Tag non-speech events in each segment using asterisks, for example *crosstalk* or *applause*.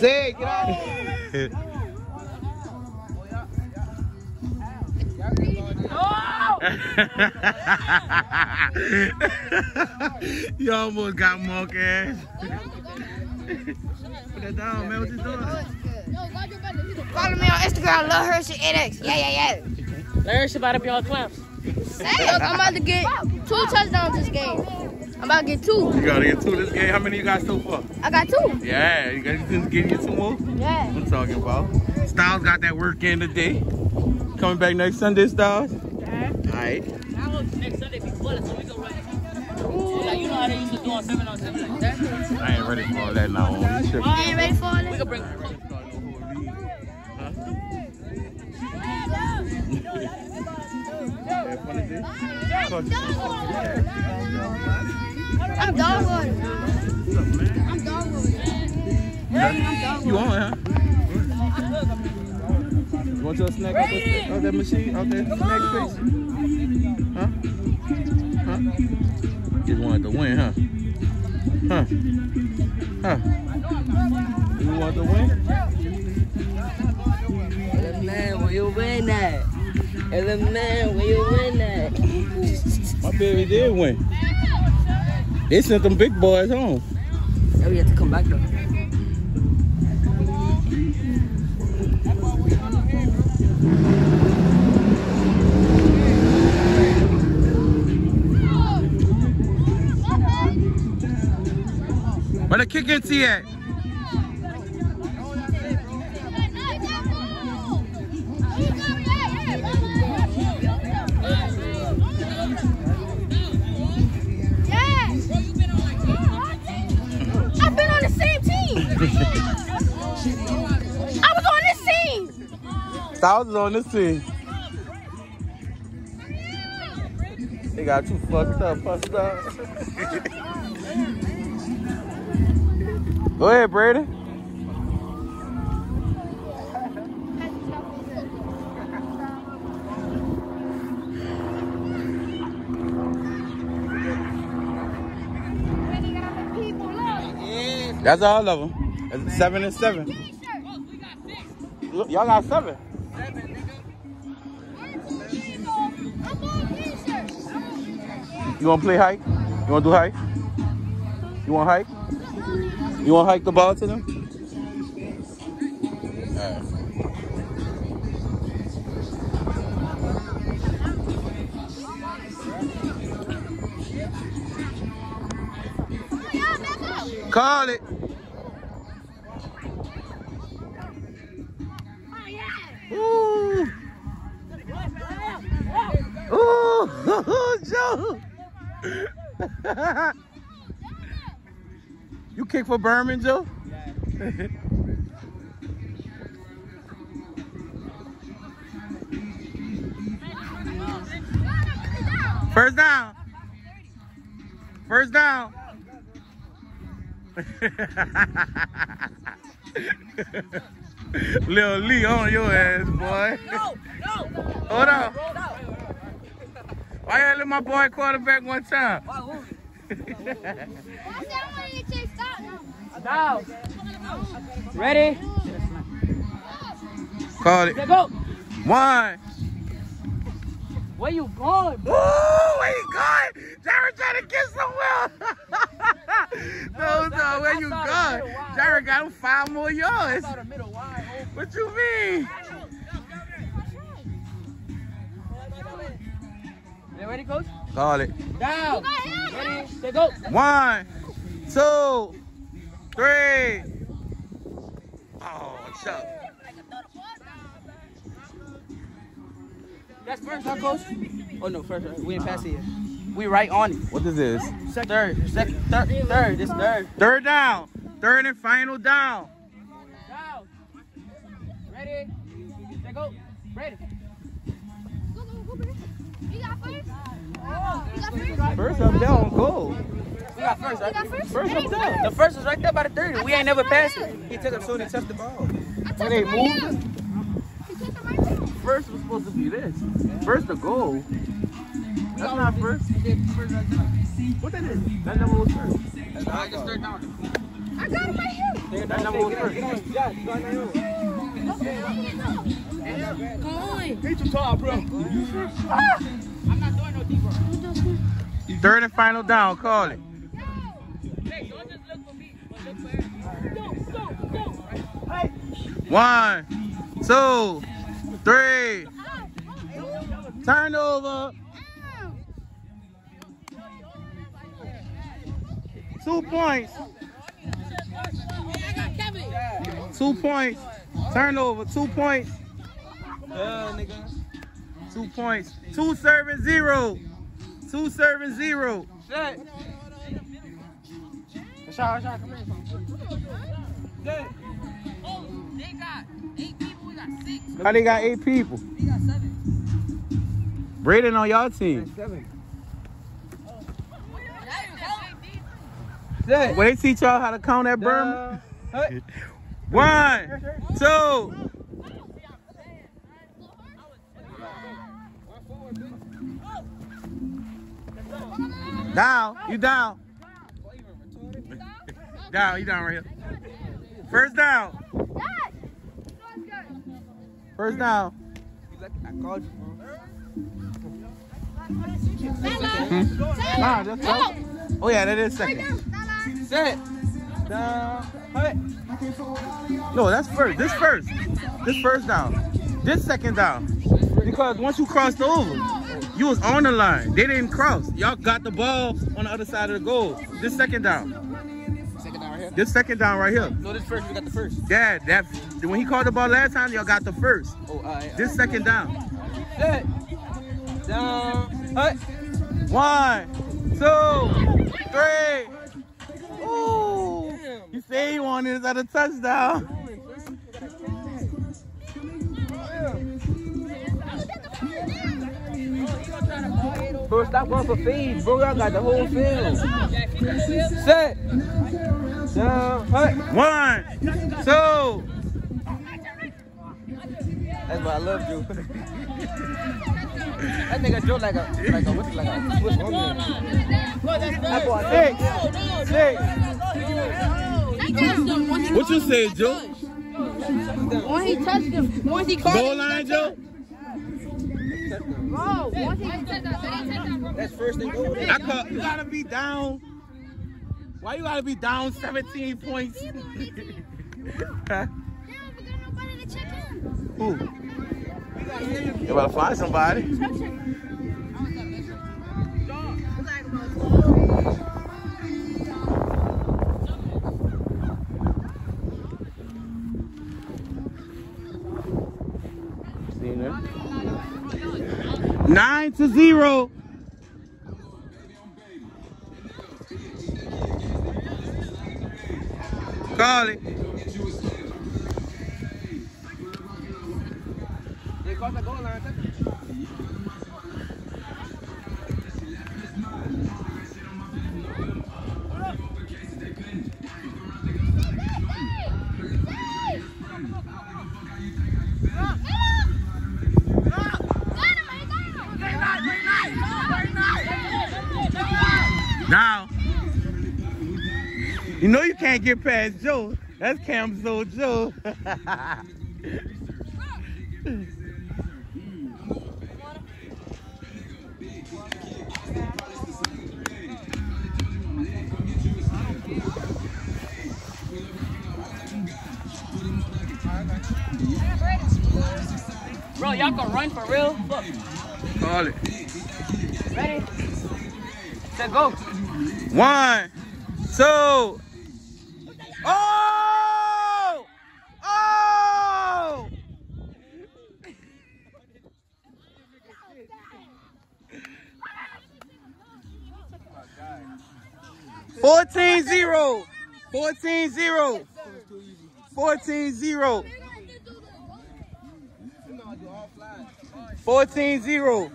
Say, get out of here. you almost got monk ass. Put that down, man. What you doing? Follow me on Instagram, Lil Hershey 8X. Yeah, yeah, yeah. Lil Hershey about to be on claps. Hey, I'm about to get two touchdowns this game. I'm about to get two. You gotta get two this game. How many you got so far? I got two. Yeah, you gotta get you two more? Yeah. I'm talking about. Styles got that work in today. Coming back next Sunday, Styles? Alright. Next Sunday be full, so we go right. Like, you know how they used to do on 7 on 7 like that? I ain't ready for all that now. homie. You ain't ready for We can bring I'm *laughs* You on, huh? You want your snack out that, out that machine, out that snack space? Huh? Huh? Just wanted to win, huh? Huh? Huh? You want to win? Man, where you win at? Hey, man, where you win at? My baby did win. They sent them big boys home. Now we have to come back though. The kick it to at? Yes. I've been on the same team. I was on this team. Styles is on this team. They got you fucked up, fucked up. *laughs* Go ahead, Brady. That's all of them. Seven and seven. Y'all got seven. You wanna play hike? You wanna do hike? You wanna hike? You wanna hike the ball to them? Alright. Call it. Ooh. *laughs* Ooh, Joe. *laughs* you kick for Berman, Joe? *laughs* First down. First down. *laughs* Lil Lee on your ass, boy. Hold on. Why you let my boy quarterback one time? *laughs* Down. Ready? Call it. Let go. One. Where you going? Ooh, where you going? Jared trying to get somewhere. *laughs* no, no, where you going? Jared got him five more yards. What you mean? You ready, coach? Call it. Down. Ready? Let go. One, two, three. Oh, Chuck. That's first, huh, coach? Oh no, first. Right. Uh, we ain't pass it yet. We right on it. What is this? Second, third, second, third, third. This third. Third down. Third and final down. Down. Ready? Let go. Ready. First up down, go. We got first, right? First up down. The first was right there by the 30. We ain't never passed it. He took it soon and touched the ball. When they moved, first was supposed to be this. First the goal. That's not first. What that is? That number was first. I just third down. I got it right here. That number was first. Come on. He too tall, bro. I'm not doing no deep work. Third and final down. Call it. One, two, three. Turnover. Two points. Two points. Turnover. Two points. Two points. Two serving zero. Two serving zero. Come. They got eight people, we got six. How they got eight people? We got seven. Braden on y'all team. Seven. That ain't help. Well, they teach y'all how to count that berm. Uh. *laughs* One, two. Down. You down. Down. You down right here. First down. First down. I called you, bro. Nah, that's right. Oh yeah, that is second. Set. Down. Hey. No, that's first. This first. This first down. This second down. Because once you crossed over, you was on the line. They didn't cross. Y'all got the ball on the other side of the goal. This second down. This second down right here. No, this first, we got the first. Dad, that when he called the ball last time, y'all got the first. Oh, uh, yeah. This second down. Set. Down. Hey. One, two, three. Ooh. You say he wanted at a touchdown. Bro, stop going for fades, bro. Y'all got the whole field. Set. Down. Hey. One, two. That's why I love Joe. *laughs* that nigga Joe like a like a what's it, like a Swiss Army. That boy, Six. What you say, Joe? Once he touched him, once he caught Goal line, Joe? bro, once he That's first and goal. I call, you gotta be down. Why you gotta be down 17 points? *laughs* Huh? Who? You better find somebody. Nine to zero. Can't get past Joe. That's Camzo Joe. *laughs* Bro, y'all can run for real? Look, Call it. ready? Set go. One, two. 14 0. 14 0. 14 0. 14 0.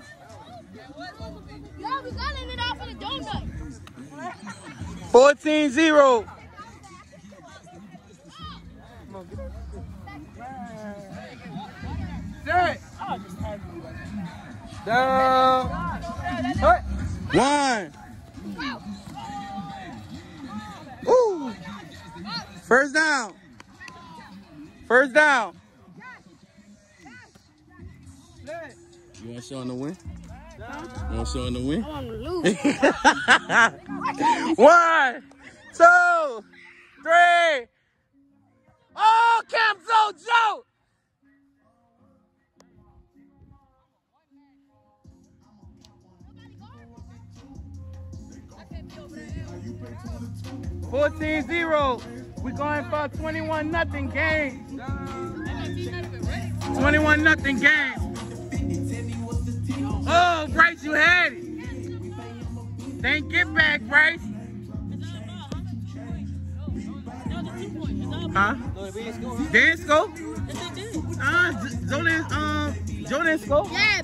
14 0. Down. One. Ooh. First down. First down. You want to Sean the win? You want to win? I want to lose. *laughs* One, two, three. Oh, Camp Joe Joe! 14-0. We're going for a 21 nothing game. 21 nothing game. Oh, Bryce, you had it. Then get back, Bryce. Huh? Dance go? Uh, Jordan, um, Jonas. go? Yeah.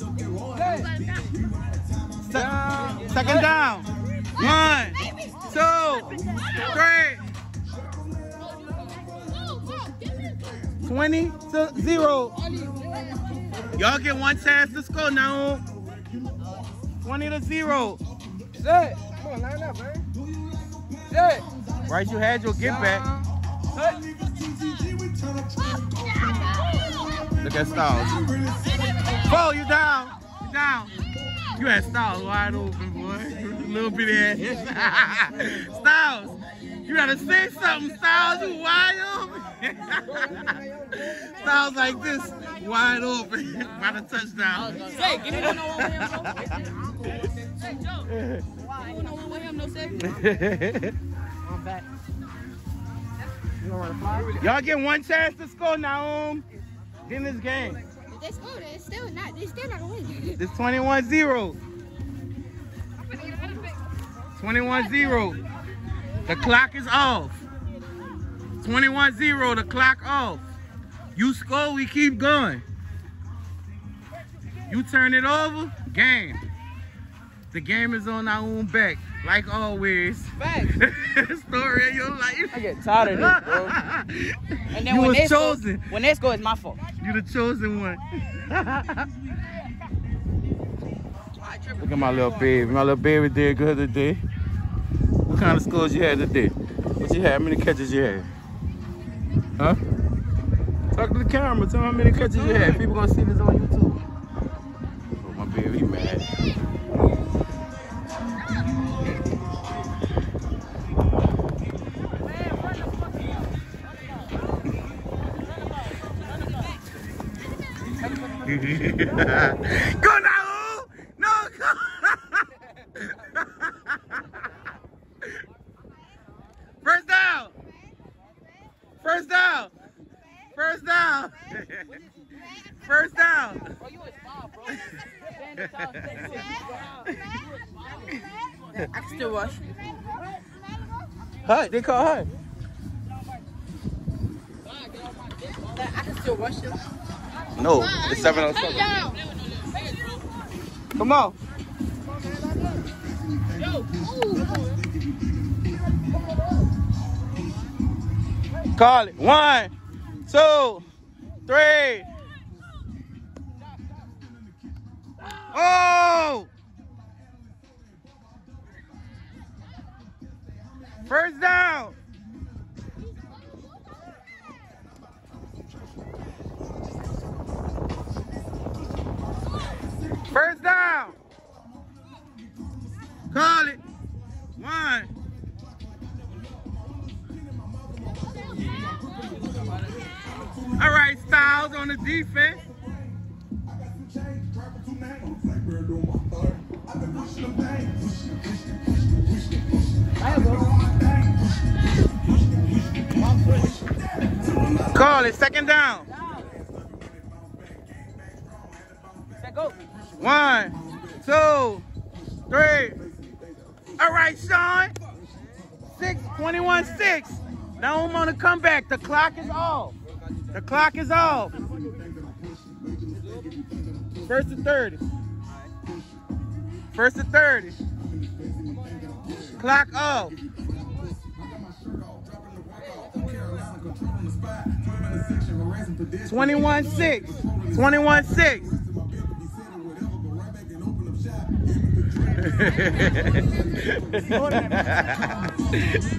Second down. One two, three. 20 to 0. Y'all get one chance to score now. 20 to 0. Set. Come on, line up, man. Set. Right, you had your get back. Look at Styles. Bo, you down. You down. You had Styles wide open, boy. *laughs* Little bitty ass. *laughs* Styles, you gotta say something, Styles. You wide open. *laughs* Styles like this, wide open. By the touchdown. Say, give me one on Hey, Joe. One on one way him, no say. I'm back. You gonna run a fly? Y'all get one chance to score now. Um, in this game. If oh, they still not. They still not win. It's 21-0. 21-0. The clock is off. 21-0, the clock off. You score, we keep going. You turn it over, game. The game is on our own back, like always. Facts. *laughs* Story of your life. I get tired of this, bro. *laughs* And then You when was they chosen. Score, when they score, it's my fault. You the chosen one. *laughs* Look at my little baby. My little baby did good today. What kind of scores you had today? What you had? How many catches you had? Huh? Talk to the camera. Tell me how many catches you had. People gonna see this on YouTube. *laughs* go now! No, go! *laughs* First down! First down! First down! First down! Bro, you was foul, bro. I can still rush. Hut, they call Hut. I can still rush him. No, it's 707. Down. Come on. Call it. One, two, three. On the defense. Call it. Second down. One, two, three. All right, Sean. Six, 21 6. Now I'm on the comeback. The clock is off. The clock is off. First to 30. First to 30. Clock off. Twenty-one six. Twenty-one six. *laughs*